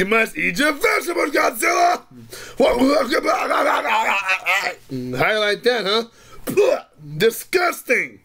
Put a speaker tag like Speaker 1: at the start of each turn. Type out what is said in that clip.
Speaker 1: You must eat your vegetables, Godzilla! How you like that, huh? Disgusting!